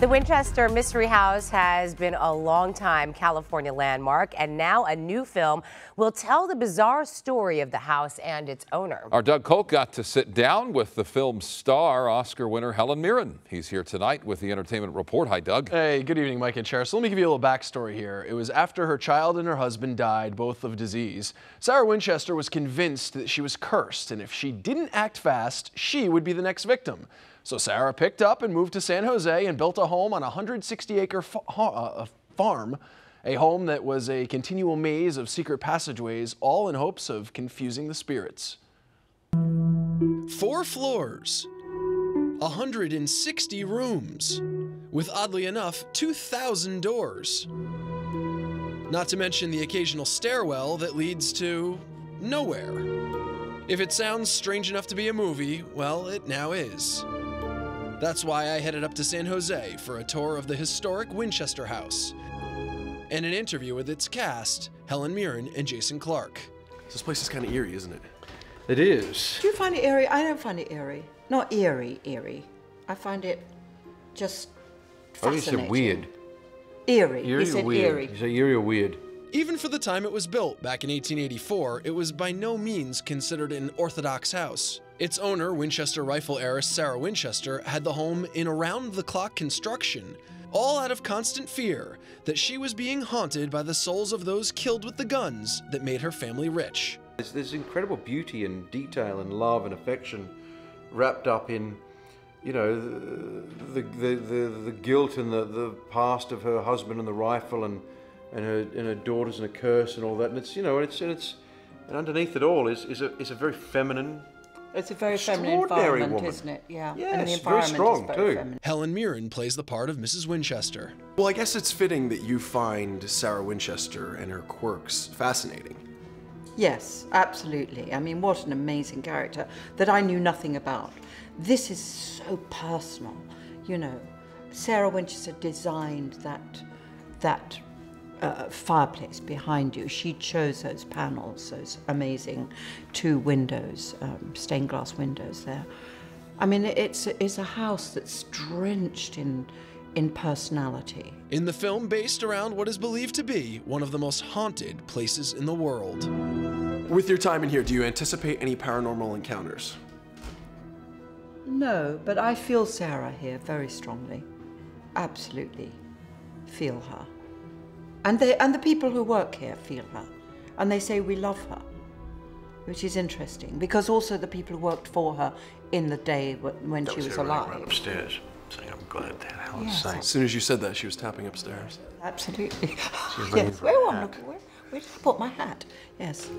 The Winchester Mystery House has been a long-time California landmark, and now a new film will tell the bizarre story of the house and its owner. Our Doug Koch got to sit down with the film's star, Oscar winner Helen Mirren. He's here tonight with the Entertainment Report. Hi, Doug. Hey, good evening, Mike and Cher. So let me give you a little backstory here. It was after her child and her husband died, both of disease. Sarah Winchester was convinced that she was cursed, and if she didn't act fast, she would be the next victim. So Sarah picked up and moved to San Jose and built a home on a 160 acre fa uh, farm, a home that was a continual maze of secret passageways, all in hopes of confusing the spirits. Four floors, 160 rooms, with oddly enough, 2,000 doors. Not to mention the occasional stairwell that leads to nowhere. If it sounds strange enough to be a movie, well, it now is. That's why I headed up to San Jose for a tour of the historic Winchester House and an interview with its cast, Helen Mirren and Jason Clarke. This place is kind of eerie, isn't it? It is. Do you find it eerie? I don't find it eerie. Not eerie, eerie. I find it just fascinating. Oh, you said weird. Eerie. Eerie he said weird? eerie. You said eerie or weird? Even for the time it was built, back in 1884, it was by no means considered an orthodox house. Its owner, Winchester rifle heiress Sarah Winchester, had the home in around-the-clock construction, all out of constant fear that she was being haunted by the souls of those killed with the guns that made her family rich. There's, there's incredible beauty and detail and love and affection wrapped up in, you know, the, the, the, the guilt and the, the past of her husband and the rifle and, and, her, and her daughters and a curse and all that. And it's, you know, and it's, and it's, and underneath it all is, is, a, is a very feminine, It's a very feminine environment, woman. isn't it? Yeah. Yes, and the very environment strong, is very too. feminine. Helen Mirren plays the part of Mrs. Winchester. Well, I guess it's fitting that you find Sarah Winchester and her quirks fascinating. Yes, absolutely. I mean, what an amazing character that I knew nothing about. This is so personal, you know. Sarah Winchester designed that that uh, fireplace behind you. She chose those panels, those amazing two windows, um, stained glass windows there. I mean, it's it's a house that's drenched in in personality. In the film based around what is believed to be one of the most haunted places in the world. With your time in here, do you anticipate any paranormal encounters? No, but I feel Sarah here very strongly. Absolutely feel her. And they and the people who work here feel her. And they say we love her. Which is interesting because also the people who worked for her in the day wh- when she was alive. Right upstairs, saying, I'm glad that Helen's Yes. safe. As soon as you said that, she was tapping upstairs. Absolutely. yes. Where, her one, hat. where, where did I put my hat? Yes.